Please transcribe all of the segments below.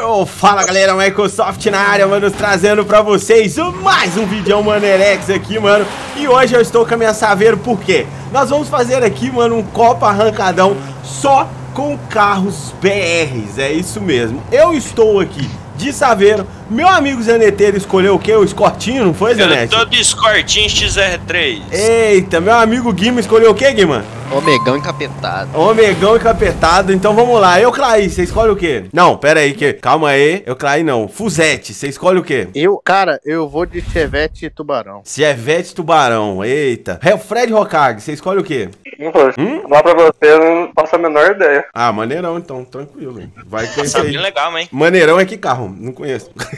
Yo, fala galera, Microsoft na área, mano, trazendo pra vocês mais um vídeo Manerex aqui, mano E hoje eu estou com a minha Saveiro, por quê? Nós vamos fazer aqui, mano, um Copa Arrancadão só com carros BRs, é isso mesmo Eu estou aqui de Saveiro. Meu amigo Zaneteiro escolheu o quê? O Escortinho, não foi, Zanete? Eu tô de Escortinho XR3. Eita, meu amigo Guima escolheu o quê, Guima? Omegão encapetado. Omegão encapetado, então vamos lá. Eu, Clay, você escolhe o quê? Não, pera aí, que... calma aí. Eu, Clay, não. Fuzete, você escolhe o quê? Eu, cara, eu vou de Chevette Tubarão. Chevette Tubarão, eita. Fred Rokag, você escolhe o quê? Não. Hum? Lá pra você, eu não faço a menor ideia. Ah, maneirão, então, tranquilo. Vai com esse aí. legal, hein? Maneirão é que carro? Não conheço.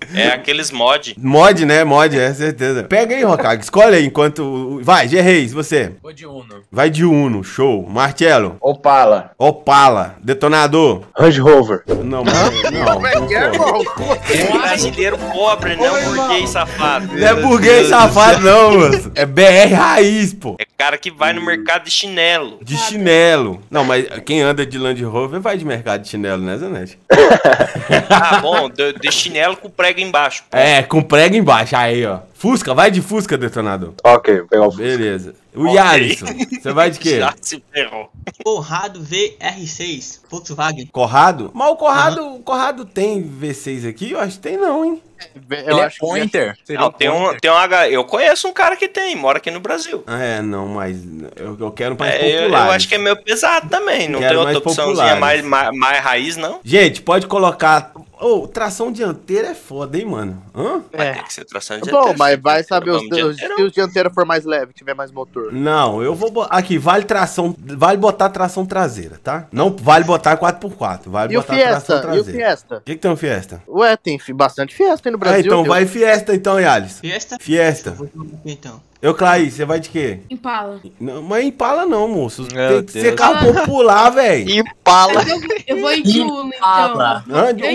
É aqueles mod. Mod, né? Mod, é certeza. Pega aí, Rokag. Escolhe aí enquanto. Vai, G Reis, você. Vou de Uno. Vai de Uno, show. Martelo. Opala. Opala. Detonador. Range Rover. Não, mas, não. Como é que é, irmão? É brasileiro pobre, não Oi, burguês safado. Não é burguês safado, não, moço. É BR raiz, pô. É cara que vai no mercado de chinelo. De chinelo. Não, mas quem anda de Land Rover vai de mercado de chinelo, né, Zanete? ah, bom, de, de chinelo com prego embaixo. Pô. É, com prego embaixo. Aí, ó. Fusca, vai de Fusca, detonador. Ok, pegar o Fusca. Beleza. O okay. Yarisson, você vai de quê? Já se ferrou. Corrado VR6, Volkswagen. Corrado? Mas o Corrado, uhum. Corrado tem V6 aqui? Eu acho que tem não, hein? Eu Ele é acho é Pointer. Que não, tem um, tem um H. Eu conheço um cara que tem, mora aqui no Brasil. Ah, é, não, mas eu, eu quero mais é, popular. Eu, acho que é meio pesado também. Não tem outra opçãozinha mais, mais, mais raiz, não? Gente, pode colocar Ô, oh, tração dianteira é foda, hein, mano? Hã? É. Tem que ser tração dianteira. Bom, mas vai saber os, os, se o dianteiro for mais leve, tiver mais motor. Não, eu vou Aqui, vale tração. Vale botar tração traseira, tá? Não vale botar 4x4. Vale e botar o Fiesta? tração traseira. E o Fiesta? O que, que tem um Fiesta? Ué, tem bastante Fiesta aí no Brasil. Ah, então vai Fiesta, então, Yales. Fiesta? Fiesta. Então. Eu, Clay, você vai de quê? Impala. Não, mas Impala não, moço. Meu Tem que Deus. ser carro popular, velho. Impala. Eu, eu vou de Uno, então. Ah,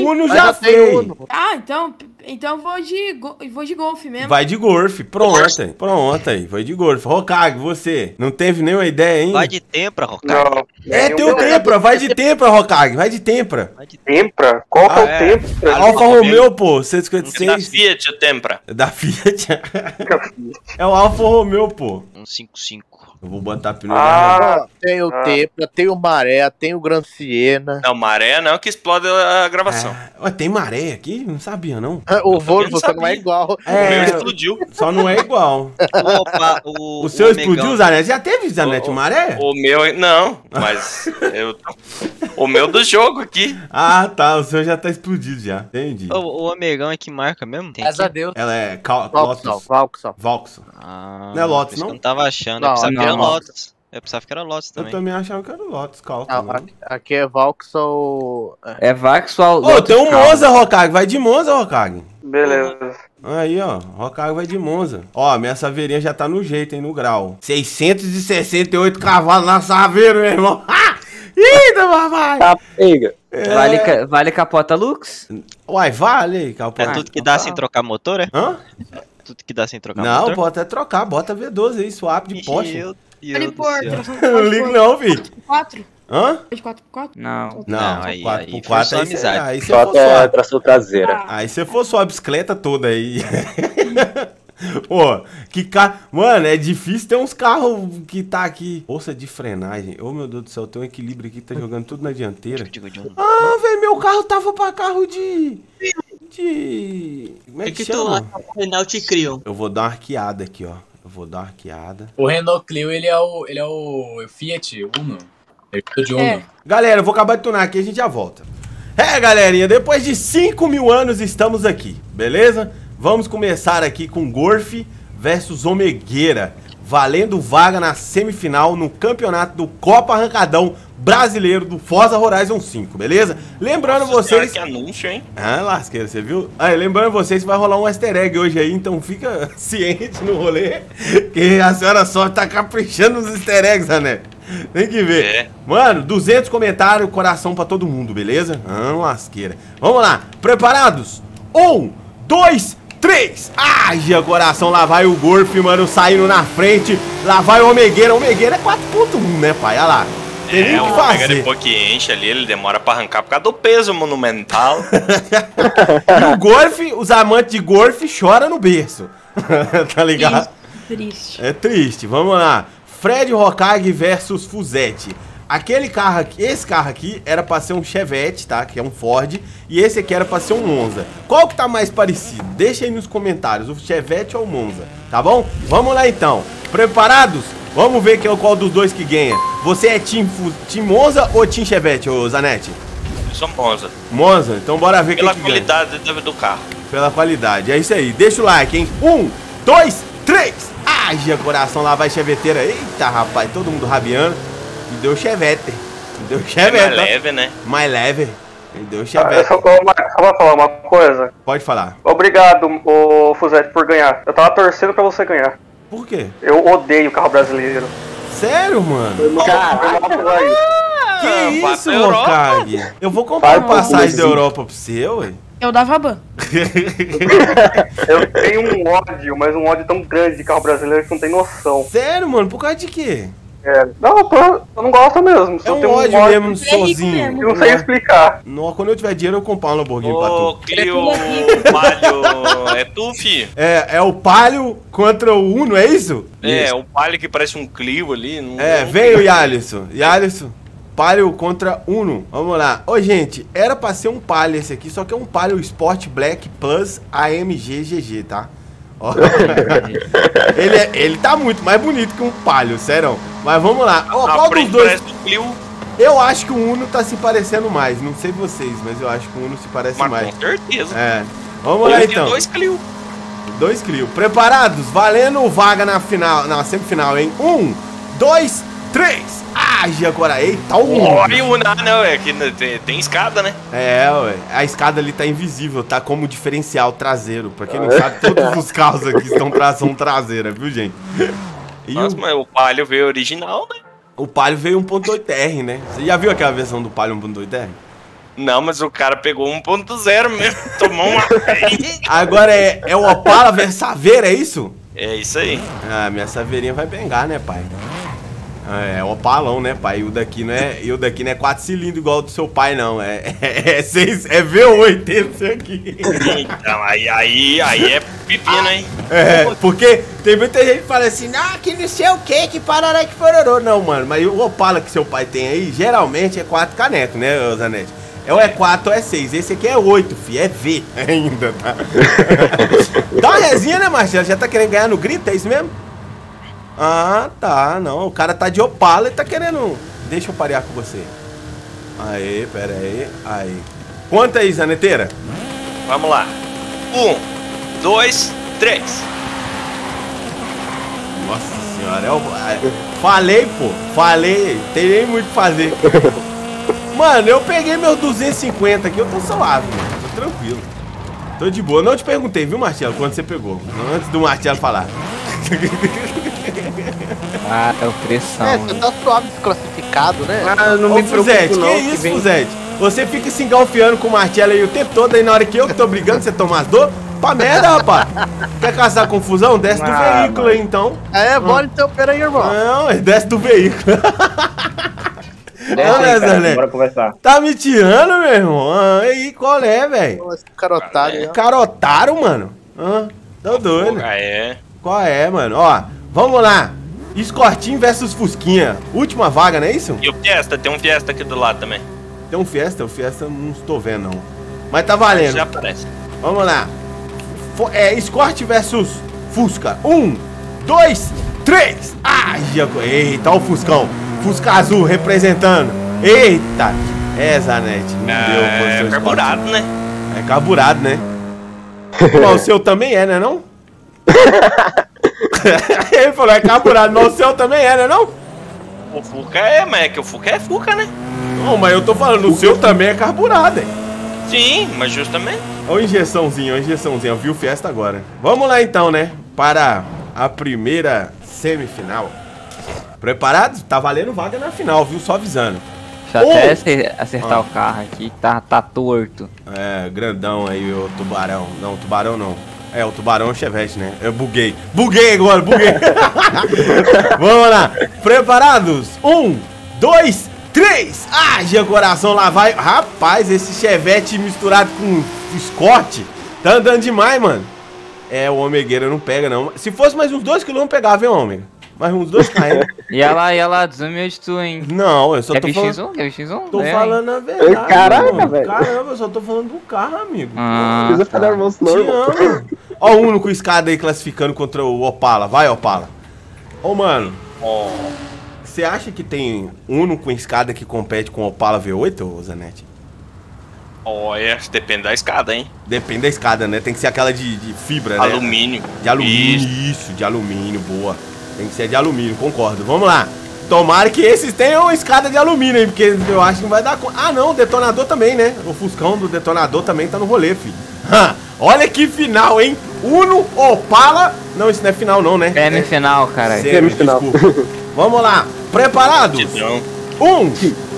Uno já fez. Ah, então então vou de, go vou de golfe mesmo. Vai de golfe, pronto aí. Pronto aí, vai de golfe. Rokag, você, não teve nenhuma ideia ainda? Vai de tempra, Rokag. Não. É, tem o tempra, vai de tempra, Rokag, vai de tempra. Vai de tempra? Qual que é o ah, é. tempra? Alfa Romeo, pô, 156. Da Fiat, o tempra. Da Fiat. é o Alfa Romeo, pô. 155. Eu vou botar pneu ah, Tem o ah. Tempra, tem o Maré, tem o Gran Siena. Não, Maré não que explode a gravação. É. Ué, tem Maré aqui? Não sabia, não. o Volvo só não é igual. É, o meu explodiu. Só não é igual. Opa, o, o seu o explodiu, Zanete? Já teve, Zanete, o, Maré? O meu, não, mas eu... O meu do jogo aqui. Ah, tá, o seu já tá explodido já, entendi. O, o Omegão é que marca mesmo? Graças a Deus. Ela é Vauxhall. Vauxhall. Vauxhall. Ah, não é Lotus, não? Eu não tava achando, não, pensava não, era Lotus. Eu pensava que era Lotus também. Eu também achava que era Lotus, calma. Aqui, aqui é Vauxhall... É Vauxhall... Ô, oh, tem um Monza, Rokag. Vai de Monza, Rokag. Beleza. Aí, ó, Rokag vai de Monza. Ó, minha saveirinha já tá no jeito, hein, no grau. 668 cavalos na saveira, meu irmão. Eita, papai! Tá pega. É... Vale, vale capota Lux? Uai, vale capota. É tudo que dá sem trocar motor, é? Hã? Tudo que dá sem trocar não, motor? Não, pode até trocar. Bota V12 aí, swap de Porsche. Eu, eu não ligo não, vi. 4? Hã? De 4x4? Não. Não, aí, 4 x 4 aí, amizade. aí você for é tração traseira. Ah. Aí você for sua bicicleta toda aí. Pô, que carro. Mano, é difícil ter uns carros que tá aqui. Força de frenagem. Ô, oh, meu Deus do céu, tem um equilíbrio aqui que tá jogando tudo na dianteira. Ah, velho, meu carro tava pra carro de. De. Como é que, que chama? tu Renault Clio? Eu vou dar uma arqueada aqui, ó. Eu vou dar uma arqueada. O Renault Clio, ele é o, ele é o Fiat Uno. Ele é de Uno. É. Galera, eu vou acabar de tunar aqui e a gente já volta. É, galerinha, depois de 5 mil anos estamos aqui, beleza? Vamos começar aqui com Gorf versus Omegueira, valendo vaga na semifinal no campeonato do Copa Arrancadão Brasileiro do Forza Horizon 5, beleza? Lembrando Nossa, vocês... que anúncio, hein? Ah, lasqueira, você viu? Aí, lembrando vocês que vai rolar um easter egg hoje aí, então fica ciente no rolê, que a senhora só tá caprichando nos easter eggs, né? Tem que ver. É. Mano, 200 comentários, coração pra todo mundo, beleza? Ah, lasqueira. Vamos lá, preparados? Um, dois, 3. Haja coração, lá vai o Gorf, mano, saindo na frente. Lá vai o Omegueira. O Omegueira é 4.1, né, pai? Olha lá. Tem nem É, o que o Ômega fazer. depois que enche ali, ele demora pra arrancar por causa do peso monumental. E o golfe, os amantes de golfe choram no berço. tá ligado? Triste. É triste. Vamos lá. Fred Hokage versus Fuzette. Aquele carro aqui, esse carro aqui era pra ser um Chevette, tá? Que é um Ford. E esse aqui era pra ser um Monza. Qual que tá mais parecido? Deixa aí nos comentários, o Chevette ou o Monza, tá bom? Vamos lá então. Preparados? Vamos ver é qual dos dois que ganha. Você é Team, team Monza ou Team Chevette, ô Zanetti? Eu sou Monza. Monza? Então bora ver Pela quem que ganha. qualidade do, do carro. Pela qualidade. É isso aí. Deixa o like, hein? Um, dois, três. Haja coração lá, vai cheveteira. Eita, rapaz, todo mundo rabiando. E deu chevette. E Deu É chevette. mais leve, né? Mais leve. E deu Ah, eu chevette. só, vou- só vou falar uma coisa. Pode falar. Obrigado, o Fuzete, por ganhar. Eu tava torcendo pra você ganhar. Por quê? Eu odeio carro brasileiro. Sério, mano? Eu não. Que vai isso. Hokage? Eu vou comprar uma passagem da. Europa pra você, ué. Eu dava ban. Eu tenho um ódio, mas um ódio tão grande de carro brasileiro que não tem noção. Sério, mano? Por causa de quê? É. Não, eu, tô- eu não gosto mesmo. É um tenho ódio mesmo, É sozinho. mesmo. Eu não sei explicar. Não, quando eu tiver dinheiro, eu comprar um Lamborghini pra Ô, tu. Clio Palio, é tu, fi? É, é o Palio contra o Uno, é isso? É, o Palio que parece um Clio ali. Não, É, não veio o tem- Yalisson. Yalisson, Palio contra Uno. Vamos lá. Ô, gente, era pra ser um Palio esse aqui, só que é um Palio Sport Black Plus AMG GG, tá? Ó. ele, é- ele tá muito mais bonito que um Palio, sério. Mas vamos lá. Ó, qual dos dois? Eu acho que o Uno tá se parecendo mais. Não sei vocês, mas eu acho que o Uno se parece mas mais. com certeza. É. Vamos lá Eu então. dois Clio. Dois Clio. Preparados? Valendo vaga na final, na semifinal, hein? Um, dois, três. Haja agora. Eita, o Olha o ah, não, é que tem, tem escada, né? É, ué. A escada ali tá invisível, tá como diferencial traseiro. Pra quem não sabe, todos os carros aqui estão tração traseira, viu, gente? E Nossa, o, mas o Palio veio original, né? o Palio veio 1.8R, né? Você já viu aquela versão do Palio 1.8R? Não, mas o cara pegou 1.0 mesmo, tomou uma... Agora é, é o Opala versus Saveira, é isso? é isso aí. Ah, minha saveirinha vai pegar, né, pai? Ah, É, o Opalão, né, pai? E o daqui não é, e o daqui não é 4 cilindros igual o do seu pai, não. É, é, é, seis, é V8 esse aqui. Então, aí, aí, aí é pepino, hein? É, porque tem muita gente que fala assim, ah, que não sei o que, que parará que pororô. Não, mano, mas o Opala que seu pai tem aí, geralmente é 4 canecos, né, Zanetti? É ou é 4 ou é 6. Esse aqui é 8, fi, é V ainda, tá? Dá uma resinha, né, Marcelo? Já tá querendo ganhar no grito, é isso mesmo? Ah, tá, não. O cara tá de Opala e tá querendo. Deixa eu parear com você. Aê, pera aí. Aí. Conta aí, Zaneteira. Vamos lá. Um, dois, três. Nossa senhora, é o... é- falei, pô, falei, tem nem muito o que fazer. Mano, eu peguei meus 250 aqui, eu tô suave, mano, tô tranquilo. Tô de boa. Não te perguntei, viu, Marcelo, quando você pegou? Antes do Marcelo falar. Ah, é o pressão. É, você tá suave desclassificado, né? Ah, não Ô, me preocupo Fuzete, não. que que isso, vem- Fuzete? Você fica se engalfiando com o Marcelo aí o tempo todo, aí na hora que eu que tô brigando, você toma as dor? Pra merda, rapaz. Quer caçar confusão? Desce do Ah, veículo aí, então. É, bora então, pera aí, irmão. Não, ele desce do veículo. Desce Não, né, aí? Bora conversar. Tá me tirando, meu irmão? Ah, aí, qual é, velho? Pô, Esse cara otário, né? Carotaram, mano? Ah, tô doido. Ah, é. Qual é, mano? Ó, vamos lá. Escortinho versus Fusquinha. Última vaga, não é isso? E o Fiesta, tem um Fiesta aqui do lado também. Tem um Fiesta, o Fiesta eu não estou vendo, não. Mas tá valendo. Já aparece. Vamos lá. Fo- é, Escort versus Fusca. Um, dois, três. Ah, Giaco. Eita, ó o Fuscão. Fusca azul representando. Eita. É, Zanetti. Não deu pro seu É Escort. carburado, né? É carburado, né? Mas o seu também é, né não? Ele falou, é carburado, mas o seu também é, né não? O Fuca é, mas é que o Fuca é Fuca, né? Não, mas eu tô falando, o seu também é carburado, hein? Sim, mas justamente. A injeçãozinha, a injeçãozinha, eu vi o Fiesta agora. Vamos lá então, né? Para a primeira semifinal. Preparados? Tá valendo vaga na final, viu? Só avisando. Deixa eu até acer- acertar Ah. o carro aqui, tá, tá torto. É, grandão aí, o tubarão. Não, tubarão não. É, o tubarão é o chevette, né? Eu buguei. Buguei agora, buguei. Vamos lá. Preparados? Um, dois, três. Haja coração, lá vai. Rapaz, esse chevette misturado com Scott tá andando demais, mano. É, o Omegueira não pega, não. Se fosse mais uns 2km, pegava, hein, Ômega? Mais uns 2 km. E ela lá, e ela lá, desumilde tu, hein? Não, eu só Quer tô X1? falando... Quer X1? Tô É, falando a verdade. Caraca, mano. velho. Caramba, eu só tô falando do carro, amigo. Ah, Precisa falar tá. irmão Te senão, irmão. amo. Ó o Uno com escada aí classificando contra o Opala. Vai, Opala. Ô, mano, Ó, você acha que tem Uno com escada que compete com o Opala V8, ô Zanetti? Olha, depende da escada, hein? Depende da escada, né? Tem que ser aquela de, de fibra, né? Alumínio. De alumínio, Isso. isso, de alumínio, boa. Tem que ser de alumínio, concordo. Vamos lá. Tomara que esses tenham escada de alumínio aí, porque eu acho que não vai dar conta. Ah, não, o detonador também, né? O Fuscão do detonador também tá no rolê, filho. Ha, olha que final, hein? Uno, Opala. Não, isso não é final, não, né? Semifinal, cara. Semi, Semifinal. desculpa. Vamos lá. Preparados? Tidão. Um,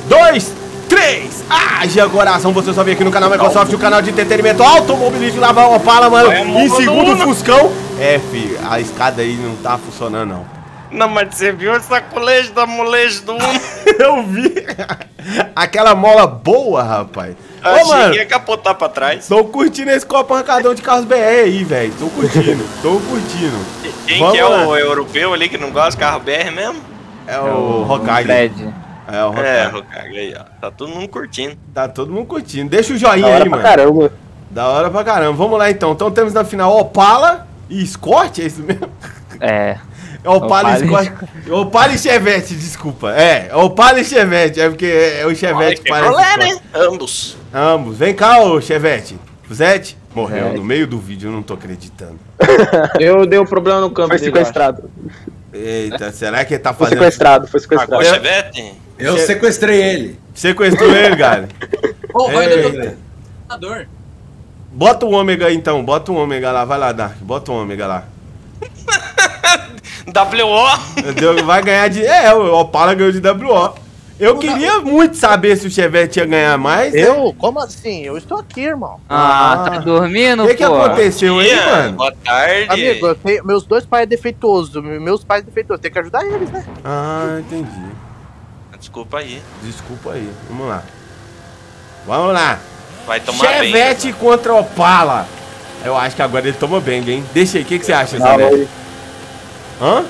dois, três. Haja coração, você só vem aqui no canal Microsoft, o canal de entretenimento automobilístico lá vai o Opala, mano. Em segundo. Fuscão. É, filho, a escada aí não tá funcionando, não. Não, mas você viu essa colete da molejo do Uno? Eu vi. Aquela mola boa, rapaz. Ô, Achei mano, que ia capotar pra trás. tô curtindo esse copo arrancadão de carros BR aí, velho. Tô curtindo, tô curtindo. Quem Vamos que é lá. o europeu ali que não gosta de carro BR mesmo? É o Hokage. Fred. É o É, Hokage. Hokage aí, ó. Tá todo mundo curtindo. Tá todo mundo curtindo. Deixa o Da joinha hora aí, pra mano. caramba. Da hora pra caramba. Vamos lá então. Então temos na final Opala e Escort, é isso mesmo? É. É Opala e Opala e Escort. Opala e Chevette, desculpa. É, Opala e Chevette. É porque é o Chevette que parece Escort. né? Ambos. Ambos. Vem cá, ô Chevette. Zete morreu no meio do vídeo, eu não tô acreditando. Eu dei um problema no campo Foi sequestrado. Eita, será que ele tá Foi fazendo... sequestrado, foi sequestrado. Agora Chevette? Eu Che- sequestrei ele. Sequestrou ele, cara. Eita. tô dor. Bota o ômega aí, então, bota o ômega lá, vai lá, Dark, bota o ômega lá. WO? Vai ganhar de. É, o Opala ganhou de WO. Eu queria muito saber se o Chevette ia ganhar mais. né? Eu? Como assim? Eu estou aqui, irmão. Ah, Ah. tá dormindo, O que, aconteceu aí, mano? Boa tarde. Amigo, eu tenho- meus dois pais é defeituosos. Meus pais defeituosos. Tem que ajudar eles, né? Ah, entendi. Desculpa aí. Desculpa aí. Vamos lá. Vamos lá. Vai tomar bem. Chevette contra Opala. Eu acho que agora ele toma bem, hein? Deixa aí, o que, que você acha, Zé? Hã?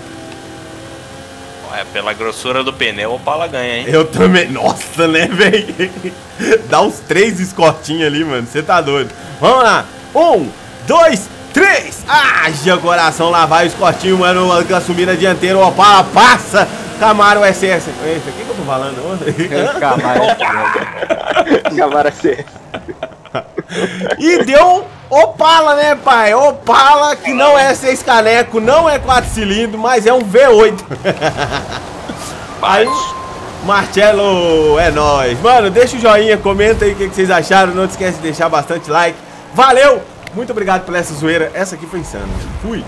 É, pela grossura do pneu, o Opala ganha, hein? Eu também. Nossa, né, velho? Dá uns três escortinhos ali, mano. Você tá doido. Vamos lá. Um, dois, três. Haja coração. Lá vai o escortinho, mano. Assumir na dianteira. O Opala passa. Camaro SS. Eita, o que, que eu tô falando? Camara C. E deu Opala, né, pai? Opala, que não é seis caneco, não é quatro cilindros, mas é um V8. Aí, Marcelo, é nóis. Mano, deixa o joinha, comenta aí o que, que vocês acharam. Não esquece de deixar bastante like. Valeu! Muito obrigado pela essa zoeira. Essa aqui foi insana. Fui!